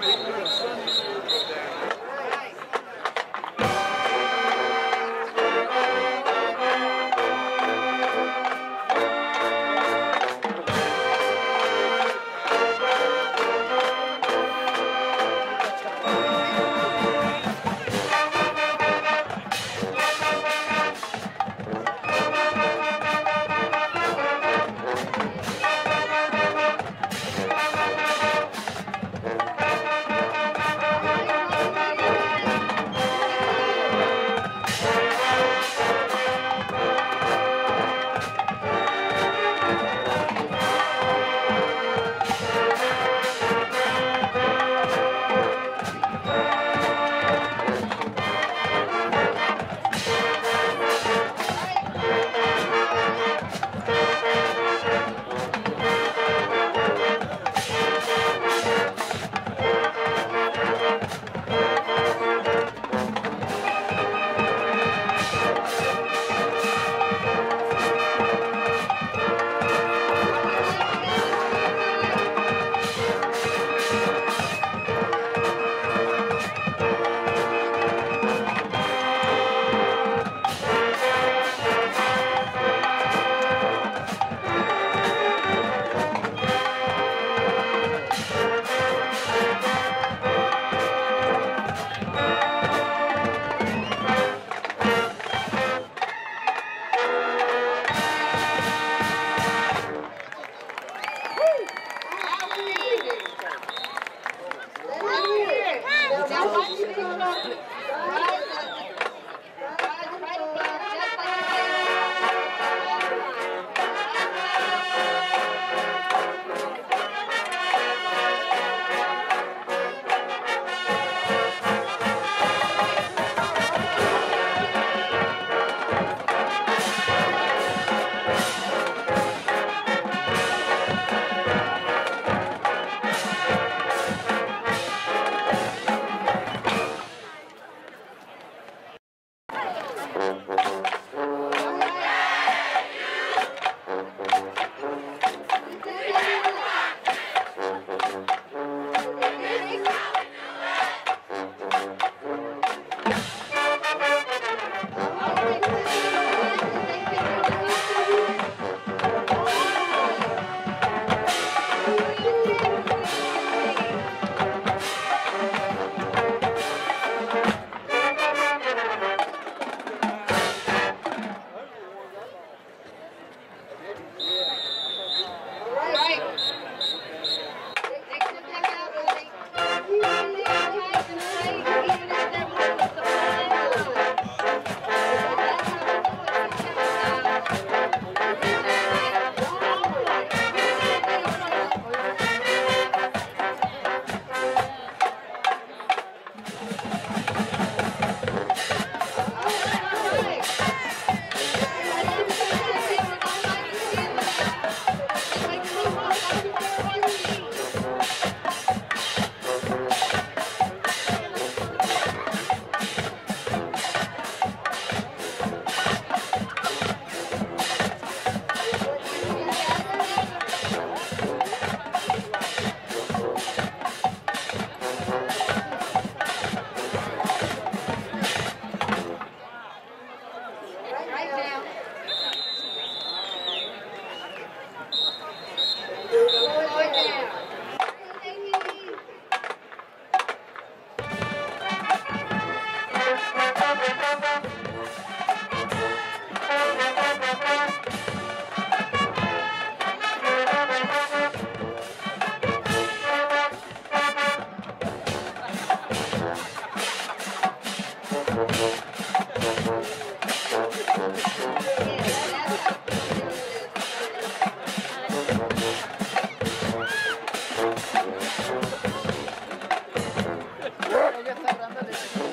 from me. ya está